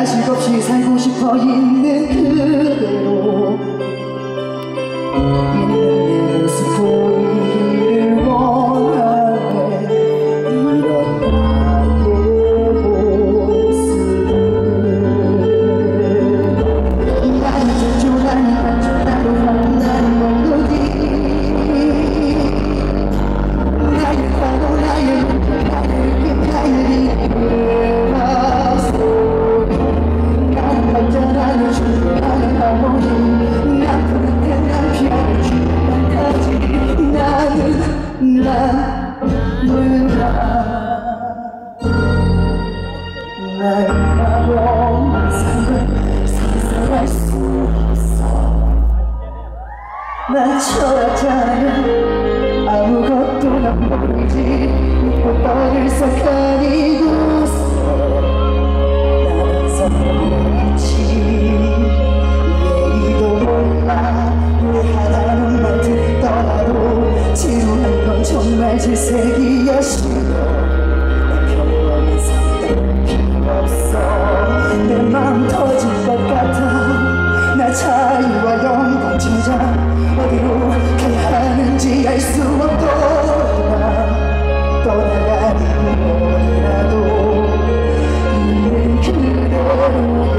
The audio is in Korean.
다 즐겁게 살고 싶어 있는 그 나는나 나의 마음 상을 상상할 수 없어 나 철학자는 아무것도 난 모르지 질색이야 싫어 내 평범한 삶은 필요 없어 내 마음 터질 것 같아. 나 자유와 영광 찾아 어디로 가야 하는지 알 수 없도록 떠나가는 뭐라도 있는 그대로의